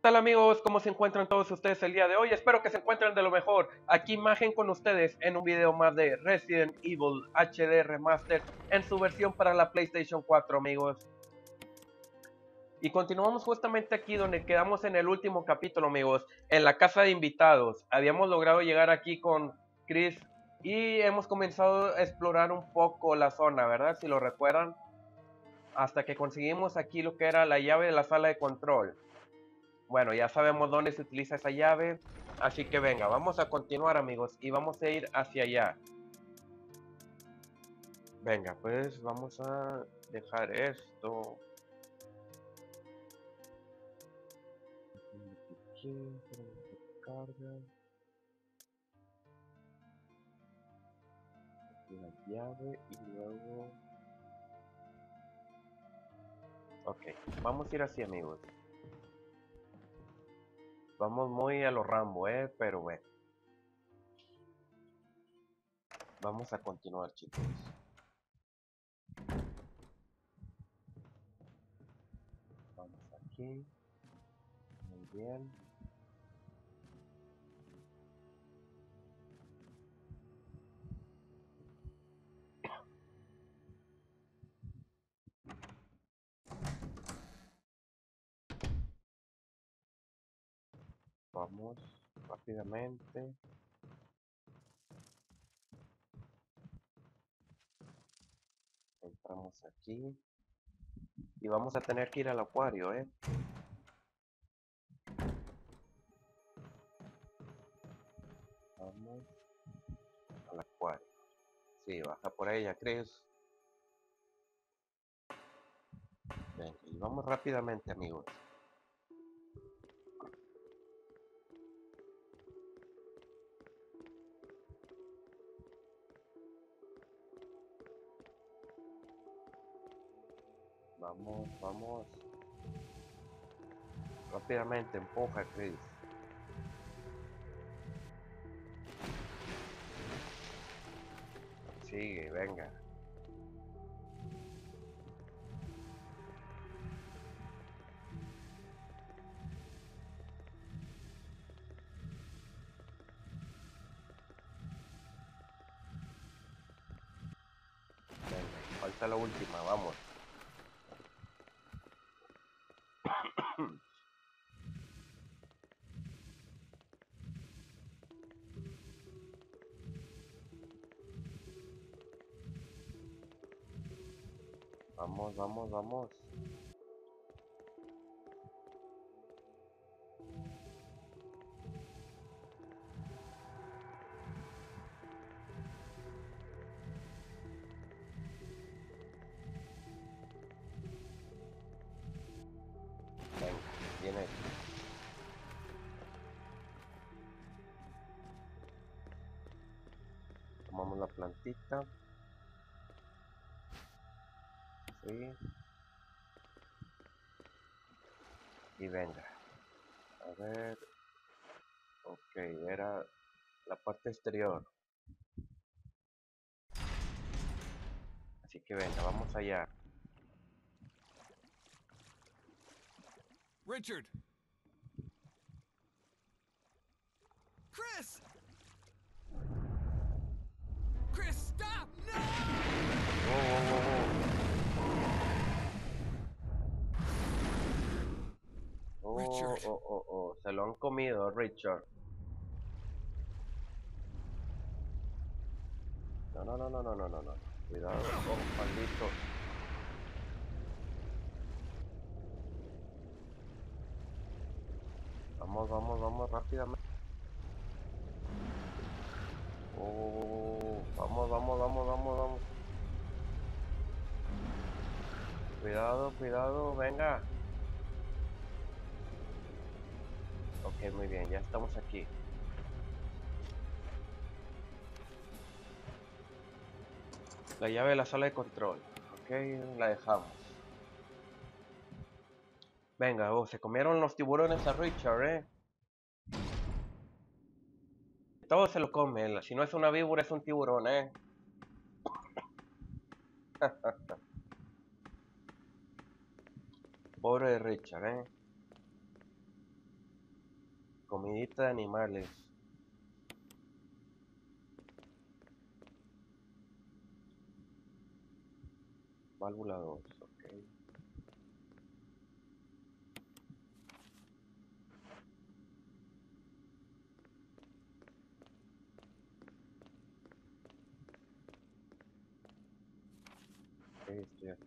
¿Qué tal amigos? ¿Cómo se encuentran todos ustedes el día de hoy? Espero que se encuentren de lo mejor. Aquí imagen con ustedes en un video más de Resident Evil HD Remaster en su versión para la PlayStation 4 amigos. Y continuamos justamente aquí donde quedamos en el último capítulo amigos, en la casa de invitados. Habíamos logrado llegar aquí con Chris y hemos comenzado a explorar un poco la zona, ¿verdad? Si lo recuerdan. Hasta que conseguimos aquí lo que era la llave de la sala de control. Bueno, ya sabemos dónde se utiliza esa llave. Así que venga, vamos a continuar amigos. Y vamos a ir hacia allá. Venga, pues vamos a dejar esto. La llave y luego... Ok, vamos a ir así amigos. Vamos muy a lo Rambo, eh, pero bueno. Vamos a continuar, chicos. Vamos aquí. Muy bien. Vamos rápidamente. Entramos aquí. Y vamos a tener que ir al acuario, ¿eh? Vamos al acuario. Sí, baja por ella, Chris. Venga, y vamos rápidamente, amigos. Vamos, vamos. Rápidamente, empuja, Chris. Sigue, venga. Venga, falta la última, vamos. Vamos, vamos, vamos. Venga, hecho. Tomamos la plantita. Y venga. A ver. Ok, era la parte exterior. Así que venga, vamos allá. Richard! Oh. Oh, oh, oh, oh, se lo han comido, Richard. No, no, no, no, no, no, no, no. Cuidado con maldito. Vamos, vamos, vamos rápidamente. Oh, vamos, vamos, vamos, vamos, vamos. Cuidado, cuidado, venga. Ok, muy bien, ya estamos aquí. La llave de la sala de control. Ok, la dejamos. Venga, oh, se comieron los tiburones a Richard, eh. Todo se lo come, si no es una víbora es un tiburón, eh. Pobre Richard, eh. Comidita de animales. Válvula 2, ok.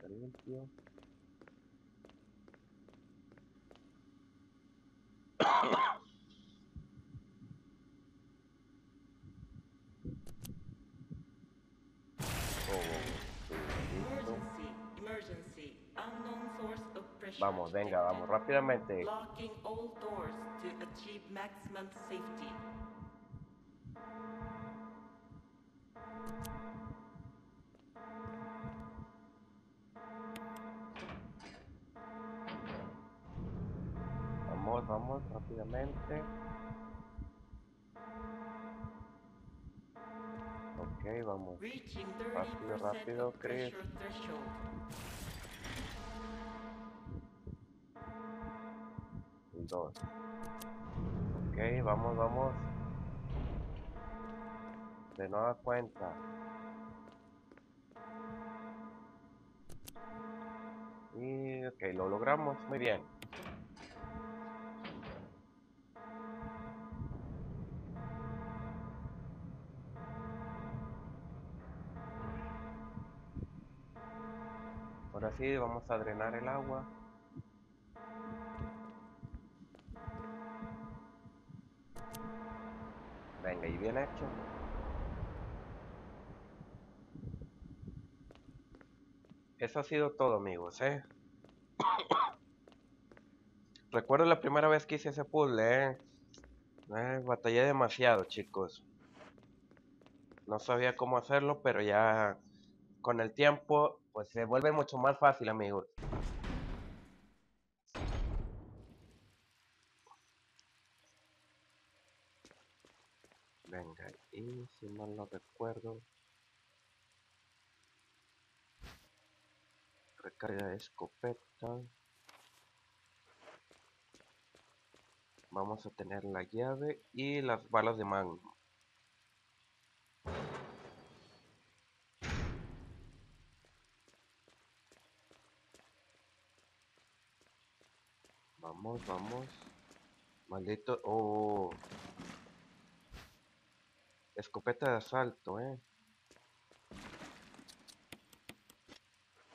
Limpio. Vamos, venga, vamos, rápidamente. Vamos, vamos, rápidamente. Ok, vamos. Reaching 30% Rápido, rápido, Chris. 2. Ok, vamos, vamos. De nueva cuenta. Y ok, lo logramos. Muy bien. Ahora sí, vamos a drenar el agua. Bien hecho. Eso ha sido todo, amigos, ¿eh? Recuerdo la primera vez que hice ese puzzle, ¿eh? Eh, batallé demasiado, chicos. No sabía cómo hacerlo, pero ya con el tiempo, pues se vuelve mucho más fácil, amigos. Venga, si mal no recuerdo, recarga de escopeta. Vamos a tener la llave y las balas de magnum. Vamos, vamos. Maldito. Oh. Escopeta de asalto, eh.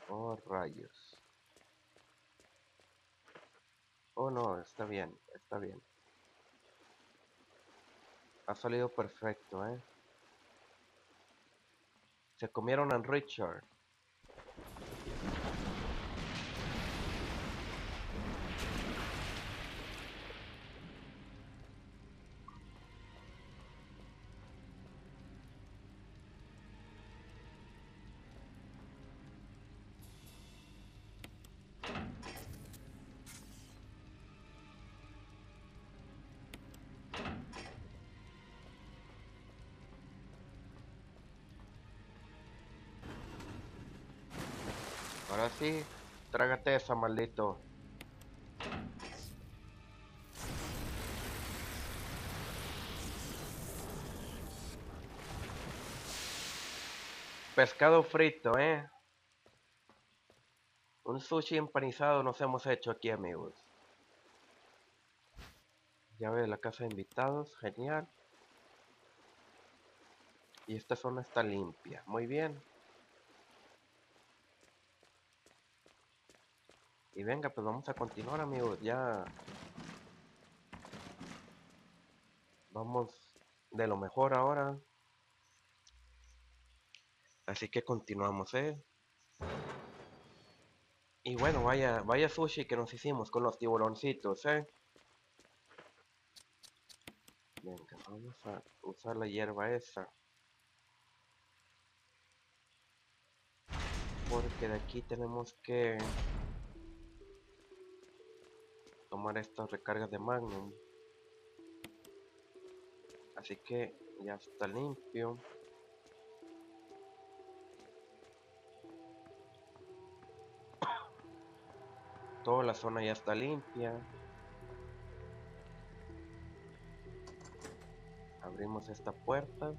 Oh, rayos. Oh, no, está bien, está bien. Ha salido perfecto, eh. Se comieron a Richard. Ahora sí, trágate esa, maldito. Pescado frito, eh. Un sushi empanizado nos hemos hecho aquí, amigos. Llave de la casa de invitados, genial. Y esta zona está limpia, muy bien. Y venga, pues vamos a continuar, amigos. Ya vamos de lo mejor ahora. Así que continuamos, ¿eh? Y bueno, vaya, vaya sushi que nos hicimos con los tiburoncitos, ¿eh? Venga, vamos a usar la hierba esa. Porque de aquí tenemos que tomar estas recargas de Magnum. Así que ya está limpio. Toda la zona ya está limpia. Abrimos esta puerta.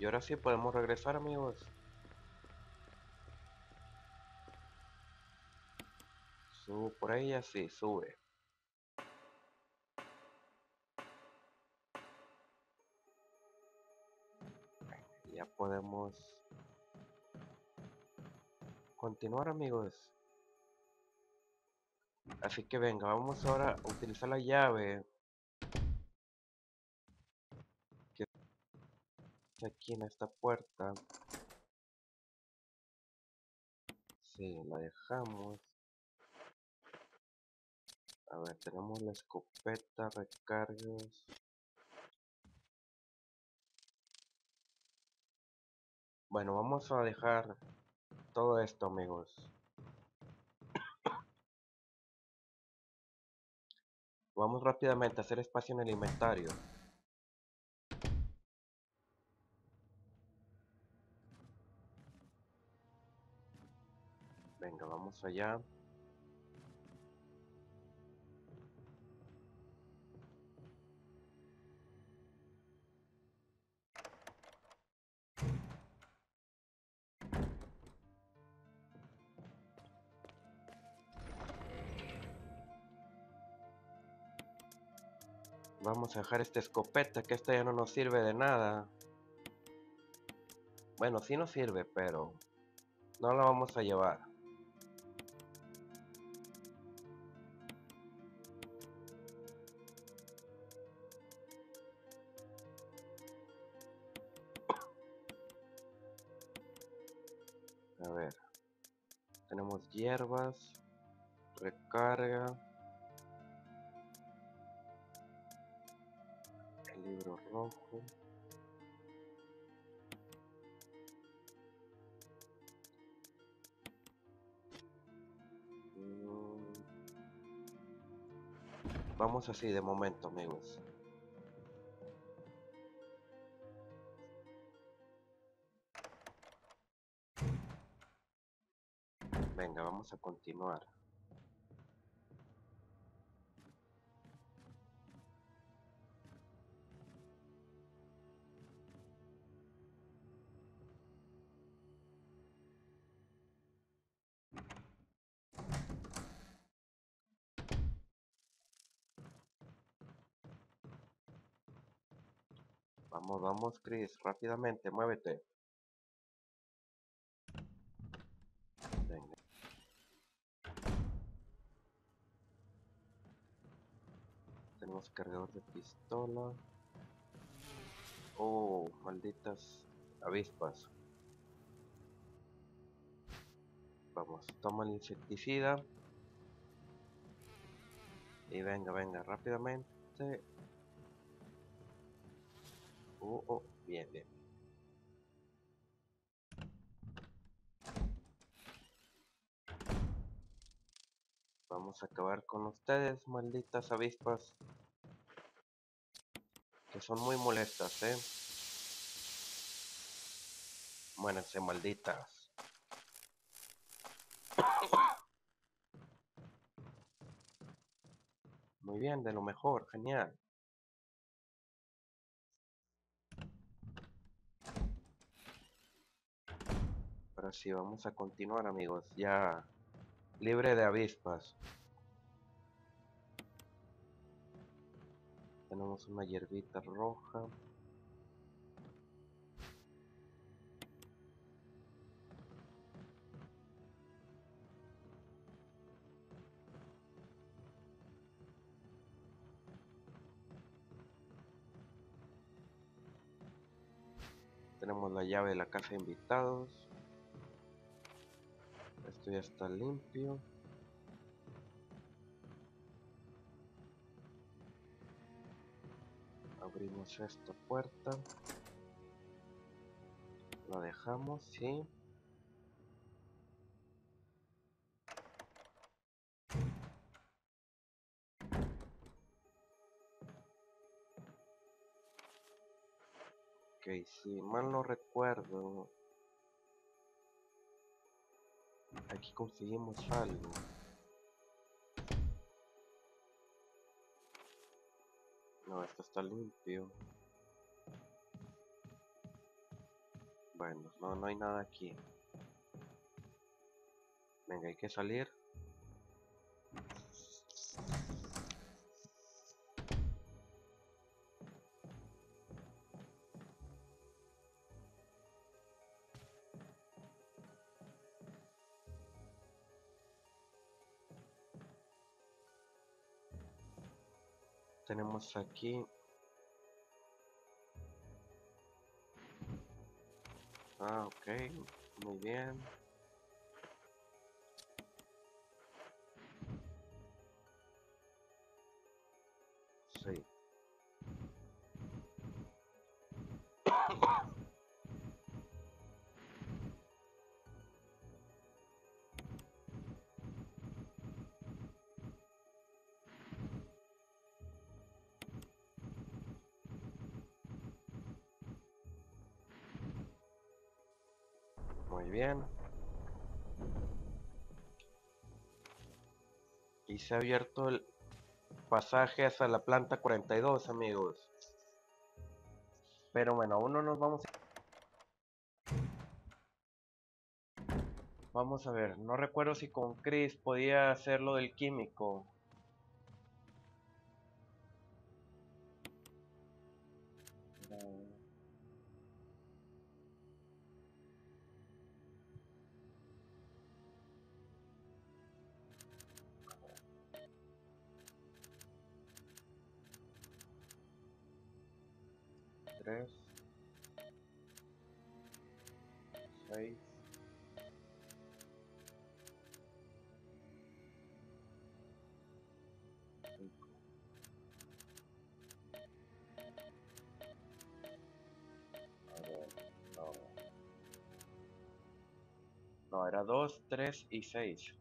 Y ahora sí podemos regresar amigos. Subo por ahí así, sube. Ya podemos continuar amigos. Así que venga, vamos ahora a utilizar la llave. Que está aquí en esta puerta. Sí, la dejamos. A ver, tenemos la escopeta, recargas. Bueno, vamos a dejar todo esto, amigos. Vamos rápidamente a hacer espacio en el inventario. Vamos allá. Vamos a dejar esta escopeta, que esta ya no nos sirve de nada. Bueno, sí nos sirve, pero no la vamos a llevar. Hierbas, recarga. El libro rojo. Mm. Vamos así de momento, amigos. Vamos a continuar. Vamos, vamos, Chris, rápidamente, muévete. Venga. Cargador de pistola. Oh, malditas avispas. Vamos, toma el insecticida. Y venga, venga, rápidamente. Oh, oh, bien, bien. Vamos a acabar con ustedes, malditas avispas. Que son muy molestas, ¿eh? Muéranse, malditas. Muy bien, de lo mejor, genial. Ahora sí, vamos a continuar, amigos. Ya libre de avispas. Tenemos una hierbita roja. Tenemos la llave de la casa de invitados. Esto ya está limpio. Abrimos esta puerta. La dejamos, sí. Ok, si mal no recuerdo, Aquí conseguimos algo. No, esto está limpio. Bueno, no, no hay nada aquí. Venga, hay que salir. Aquí Ah, ok, muy bien. Bien. Y se ha abierto el pasaje hasta la planta 42, amigos. Pero bueno, aún no nos vamos a... Vamos a ver, no recuerdo si con Chris podía hacer lo del químico. Tres y seis.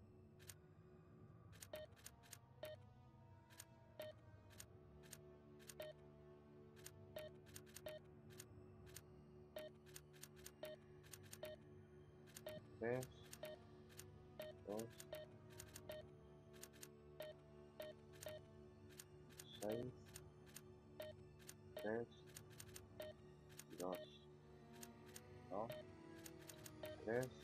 tres,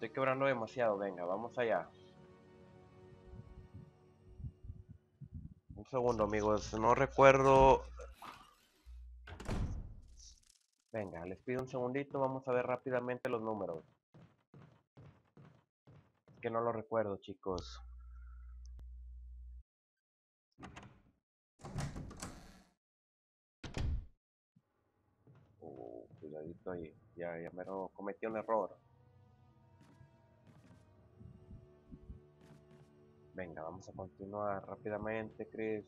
estoy quebrando demasiado, venga, vamos allá. Un segundo, amigos. No recuerdo. Venga, les pido un segundito. Vamos a ver rápidamente los números. Es que no lo recuerdo, chicos. Oh, cuidadito ahí. Ya, ya me cometí un error. Vamos a continuar rápidamente, Chris.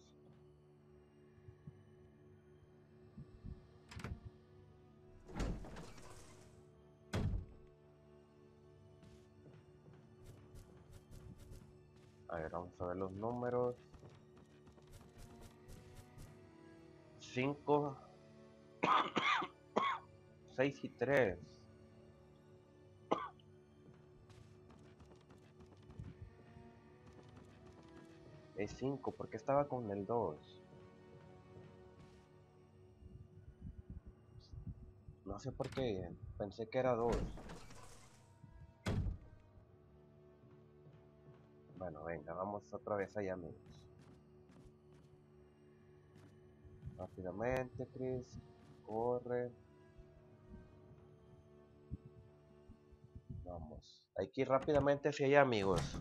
A ver, vamos a ver los números. 5, 6 y 3. Es 5, porque estaba con el 2. No sé por qué, pensé que era 2. Bueno, venga, vamos otra vez allá, amigos. Rápidamente, Chris. Corre. Vamos. Hay que ir rápidamente hacia allá, amigos.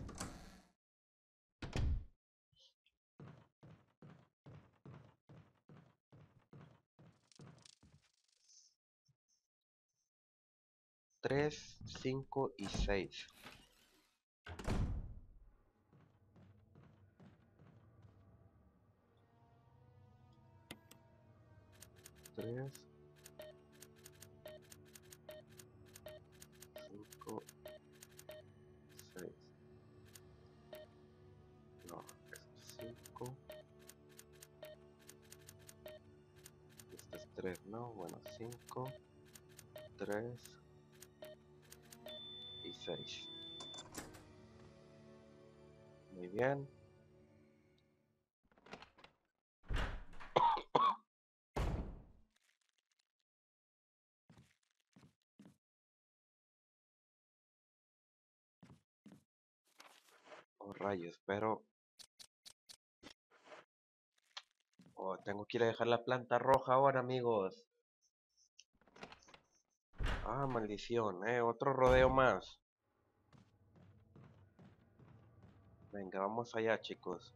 3, 5 y 6. Tres, cinco, seis. No, cinco. Este es tres, no, bueno, cinco, tres. 6. Muy bien. Oh, rayos, pero... Oh, tengo que ir a dejar la planta roja ahora, amigos. Ah, maldición, eh, otro rodeo más. Venga, vamos allá, chicos.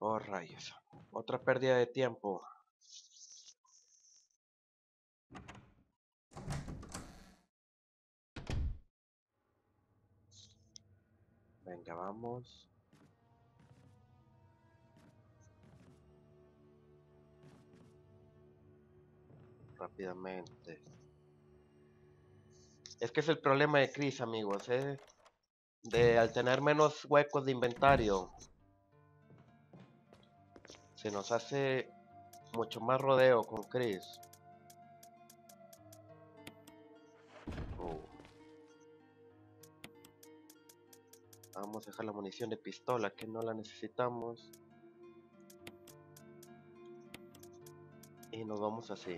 Oh, rayos. Otra pérdida de tiempo. Venga, vamos. Rápidamente. Es que es el problema de Chris, amigos, ¿eh? De al tener menos huecos de inventario. Se nos hace mucho más rodeo con Chris. Oh. Vamos a dejar la munición de pistola que no la necesitamos. Y nos vamos así.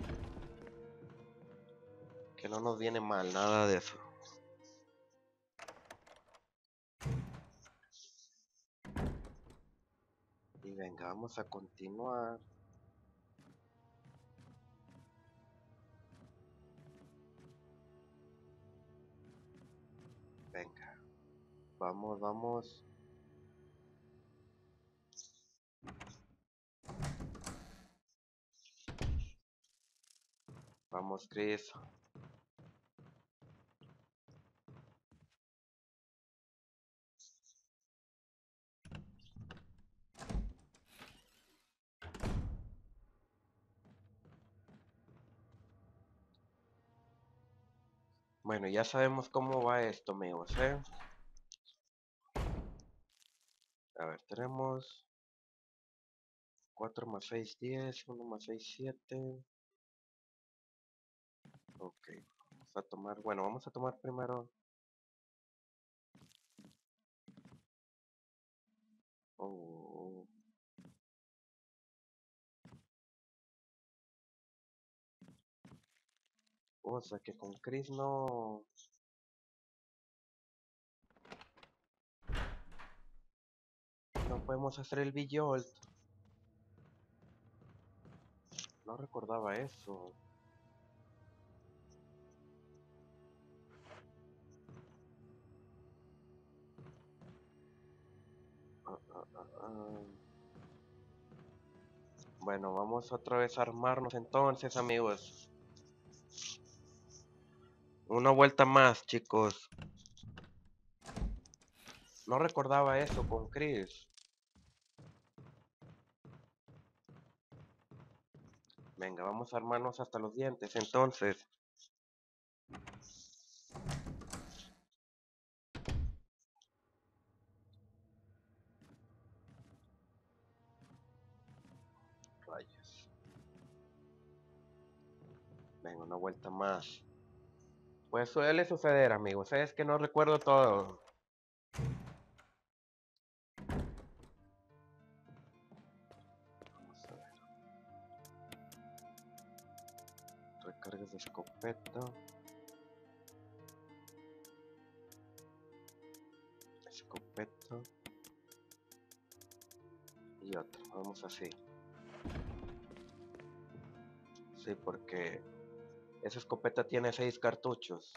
Que no nos viene mal, nada de eso. Y venga, vamos a continuar. Venga. Vamos, vamos. Vamos, Chris. Bueno, ya sabemos cómo va esto, amigos, ¿eh? A ver, tenemos 4 más 6, 10, 1 más 6, 7. Ok, vamos a tomar, bueno, vamos a tomar primero. Oh. O sea que con Chris no... No podemos hacer el Jolt. No recordaba eso. Ah, ah, ah. Bueno, vamos otra vez a armarnos entonces, amigos. Una vuelta más, chicos. No recordaba eso con Chris. Venga, vamos a armarnos hasta los dientes, entonces. Rayos. Venga, una vuelta más. Pues suele suceder, amigos. Es que no recuerdo todo. Tiene seis cartuchos.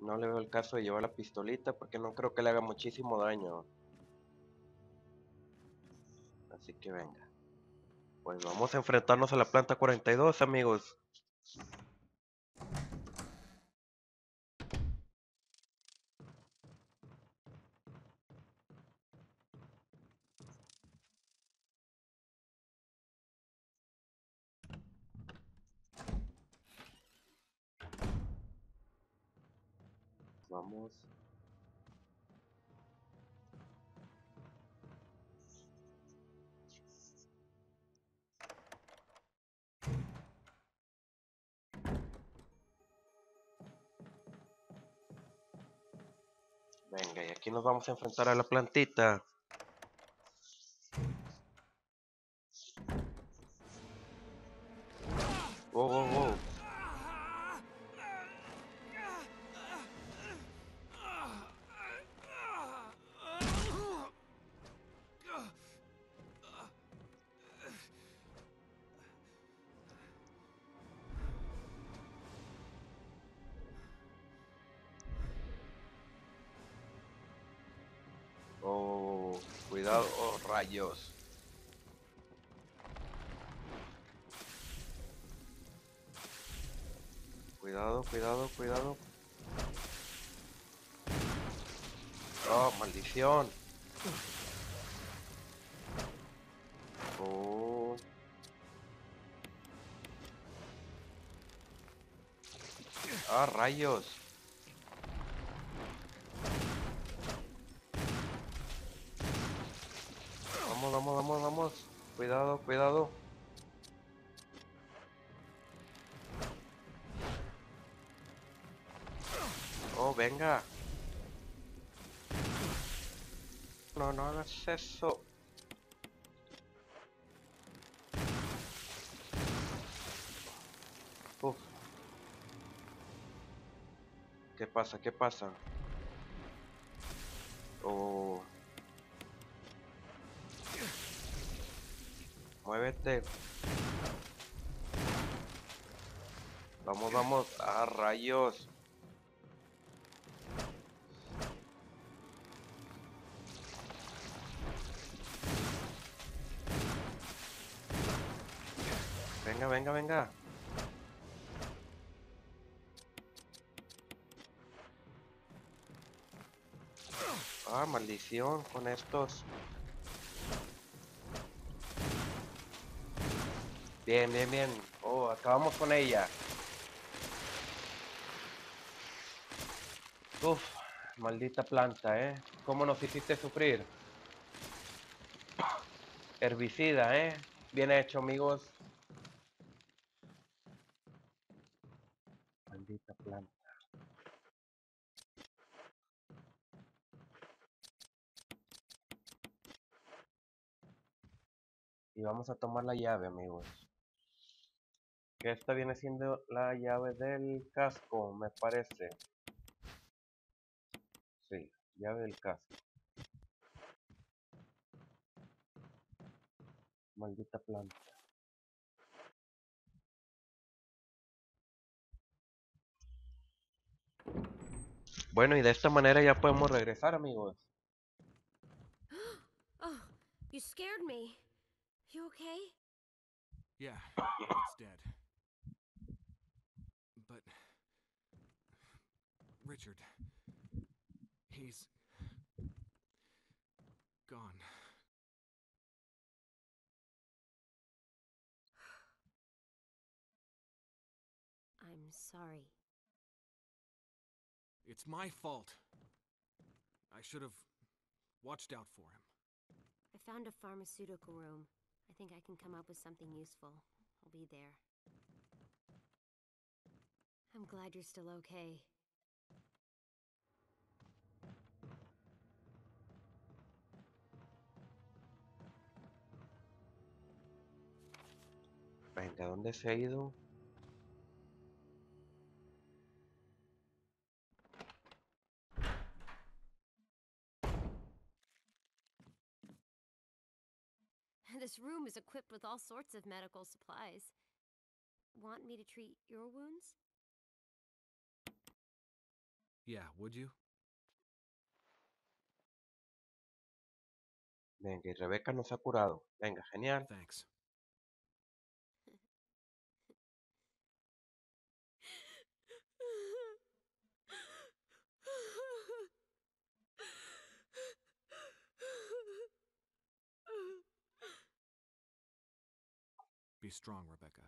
No le veo el caso de llevar la pistolita porque no creo que le haga muchísimo daño. Así que venga. Pues vamos a enfrentarnos a la planta 42, amigos. Venga, y aquí nos vamos a enfrentar a la plantita. Rayos. Cuidado, cuidado, cuidado. Oh, maldición. Oh. Ah, rayos. Vamos, vamos, vamos, vamos. Cuidado, cuidado. Oh, venga. No, no hagas eso. Uf. ¿Qué pasa? ¿Qué pasa? Muévete. Vamos, vamos. Ah, rayos. Venga, venga, venga. Ah, maldición con estos. Bien, bien, bien. Oh, acabamos con ella. Uf, maldita planta, ¿eh? ¿Cómo nos hiciste sufrir? Herbicida, ¿eh? Bien hecho, amigos. Maldita planta. Y vamos a tomar la llave, amigos. Que esta viene siendo la llave del casco, me parece. Sí, llave del casco. Maldita planta. Bueno, y de esta manera ya podemos regresar, amigos. Oh, you scared me. You okay? Yeah, it's dead. Richard. He's. gone. I'm sorry. It's my fault. I should have watched out for him. I found a pharmaceutical room. I think I can come up with something useful. I'll be there. I'm glad you're still okay. Venga, ¿dónde se ha ido? This room is equipped with all sorts of medical supplies. Want me to treat your wounds? Yeah, would you? Venga, y Rebeca nos ha curado. Venga, genial. Thanks. Strong, Rebecca.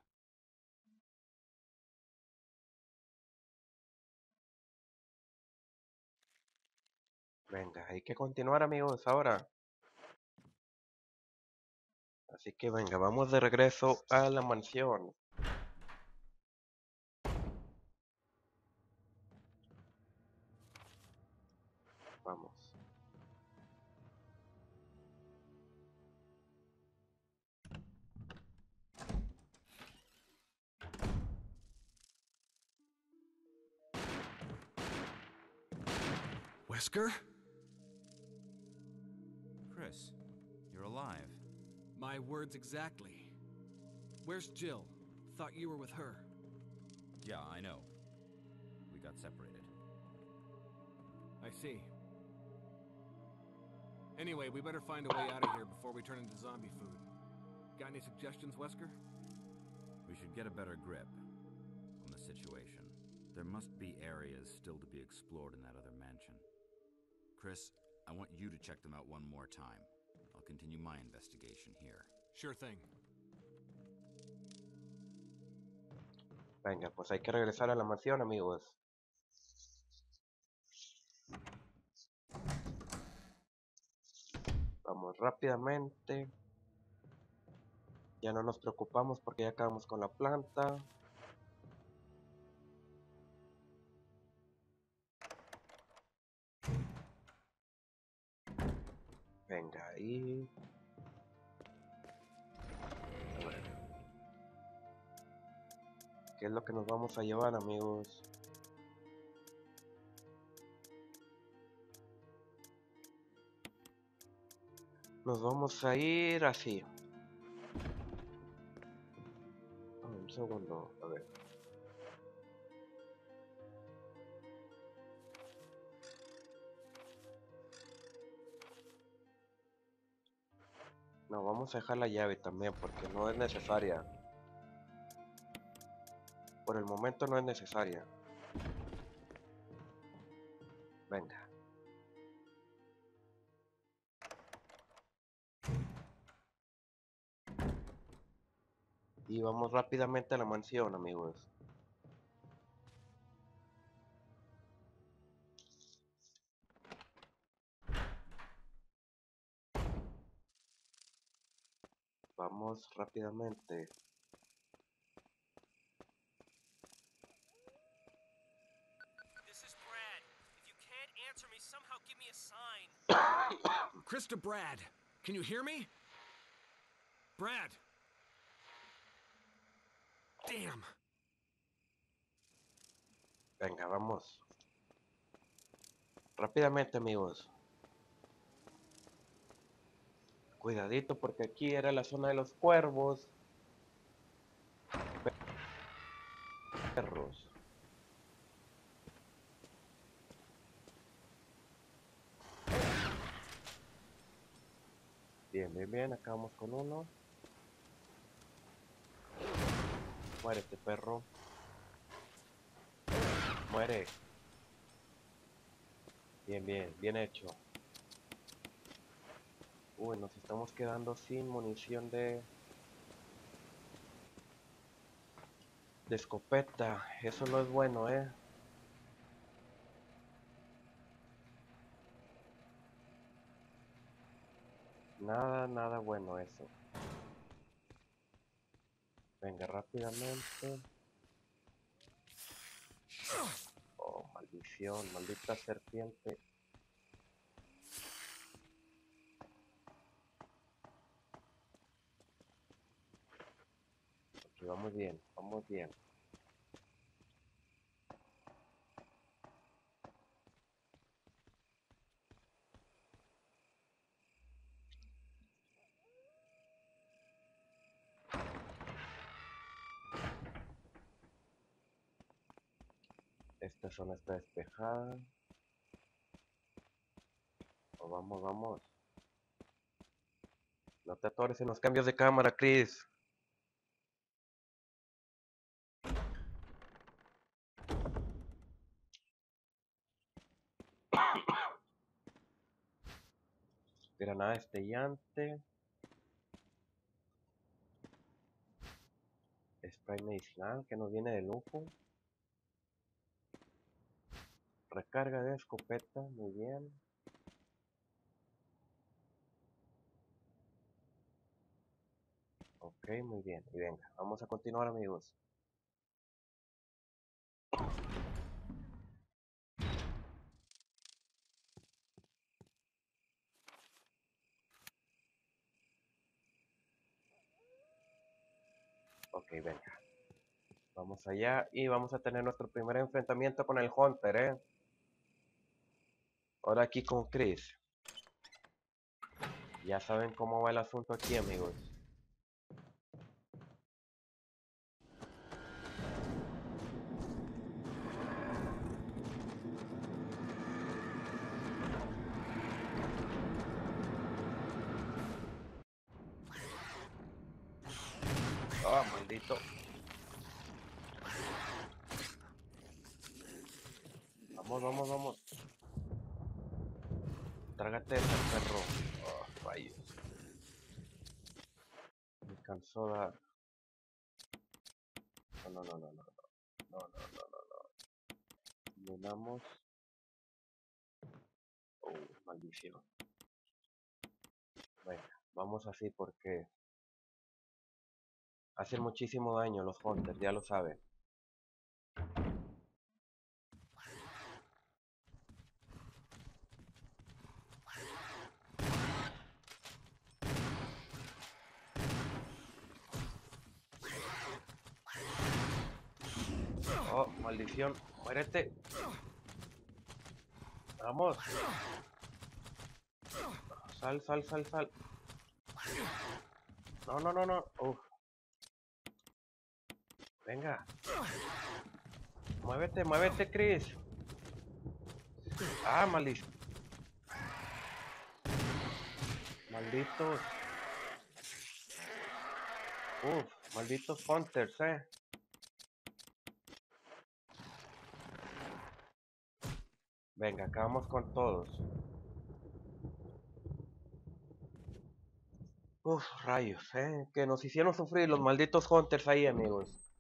Venga, hay que continuar amigos ahora. Así que venga, vamos de regreso a la mansión. Wesker? Chris, you're alive. My words exactly. Where's Jill? Thought you were with her. Yeah, I know. We got separated. I see. Anyway, we better find a way out of here before we turn into zombie food. Got any suggestions, Wesker? We should get a better grip on the situation. There must be areas still to be explored in that other mansion. Chris, I want you to check them out one more time. I'll continue my investigation here. Sure thing. Venga, pues hay que regresar a la mansión amigos. Vamos rápidamente. Ya no nos preocupamos porque ya acabamos con la planta. Ahí. ¿Qué es lo que nos vamos a llevar, amigos? Nos vamos a ir así. Un segundo, a ver. No, vamos a dejar la llave también porque no es necesaria. Por el momento no es necesaria. Venga. Y vamos rápidamente a la mansión, amigos. A sign. Krista Brad, can you hear me? Brad! Damn! Venga, vamos. Rápidamente, amigos. Cuidadito porque aquí era la zona de los cuervos. Perros. Bien, bien, bien. Acabamos con uno. Muérete, perro. Muere. Bien, bien, bien hecho. Uy, nos estamos quedando sin munición de... De escopeta. Eso no es bueno, eh. Nada, nada bueno eso. Venga, rápidamente. Oh, maldición, maldita serpiente. Vamos bien, vamos bien. Esta zona está despejada. Oh, vamos, vamos. No te atores en los cambios de cámara, Chris. Granada estellante. Spray medicinal que nos viene de lujo. Recarga de escopeta, muy bien. Ok, muy bien. Y venga, vamos a continuar amigos. Venga. Vamos allá y vamos a tener nuestro primer enfrentamiento con el Hunter, ¿eh? Ahora aquí con Chris. Ya saben cómo va el asunto aquí, amigos. Ah, maldito. Vamos, vamos, vamos. Trágate ese perro. Oh, rayos. Me cansó dar. No, no, no, no, no. No, no, no, no, no. Llenamos. Oh, maldición. Así porque hacen muchísimo daño los hunters, ya lo saben. Oh, maldición. Muérete. Vamos. Sal, sal, sal, sal. No, no, no, no. Uf. Venga. Muévete, muévete, Chris. Ah, maldito. Malditos. Uf, malditos hunters, eh. Venga, acabamos con todos. Uf, rayos, eh. Que nos hicieron sufrir los malditos hunters ahí, amigos.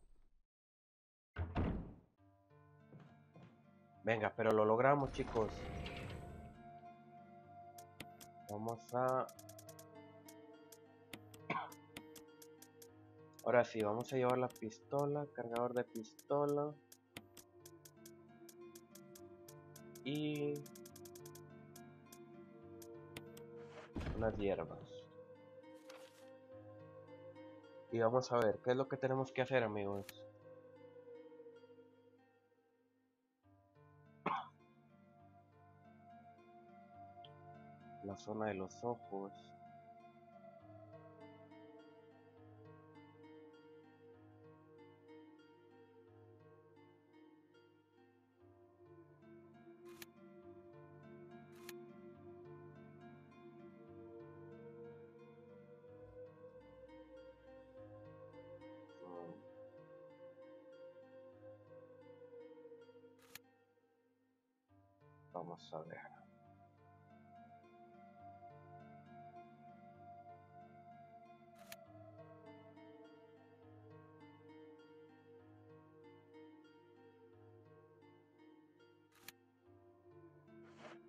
Venga, pero lo logramos, chicos. Vamos a... Ahora sí, vamos a llevar la pistola, cargador de pistola. Y... Unas hierbas. Y vamos a ver, ¿qué es lo que tenemos que hacer, amigos? La zona de los ojos. A.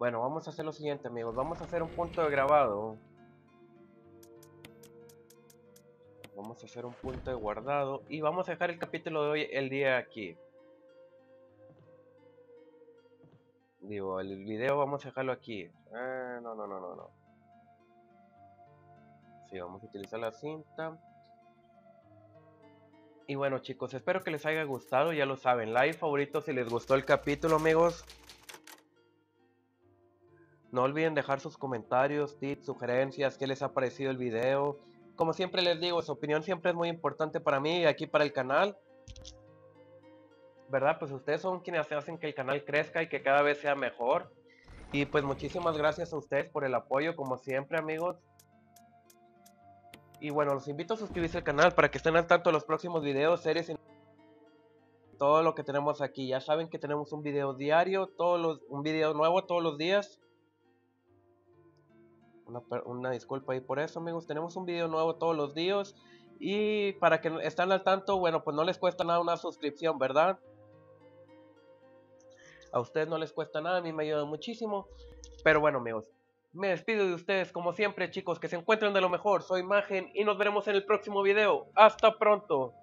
Bueno, vamos a hacer lo siguiente, amigos. Vamos a hacer un punto de grabado. Vamos a hacer un punto de guardado. Y vamos a dejar el capítulo de hoy, el día aquí. Digo, el video vamos a dejarlo aquí. Ah, no, no, no, no, no. Sí, vamos a utilizar la cinta. Y bueno chicos, espero que les haya gustado, ya lo saben, like, favorito si les gustó el capítulo amigos. No olviden dejar sus comentarios, tips, sugerencias, qué les ha parecido el video. Como siempre les digo, su opinión siempre es muy importante para mí y aquí para el canal. ¿Verdad? Pues ustedes son quienes hacen que el canal crezca y que cada vez sea mejor. Y pues muchísimas gracias a ustedes por el apoyo, como siempre amigos. Y bueno, los invito a suscribirse al canal para que estén al tanto de los próximos videos, series y todo lo que tenemos aquí. Ya saben que tenemos un video diario, todos los, un video nuevo todos los días. Una, una, disculpa ahí por eso, amigos. Tenemos un video nuevo todos los días. Y para que estén al tanto, bueno, pues no les cuesta nada una suscripción, ¿verdad? A ustedes no les cuesta nada, a mí me ayuda muchísimo. Pero bueno, amigos. Me despido de ustedes como siempre chicos, que se encuentren de lo mejor. Soy Magen y nos veremos en el próximo video. Hasta pronto.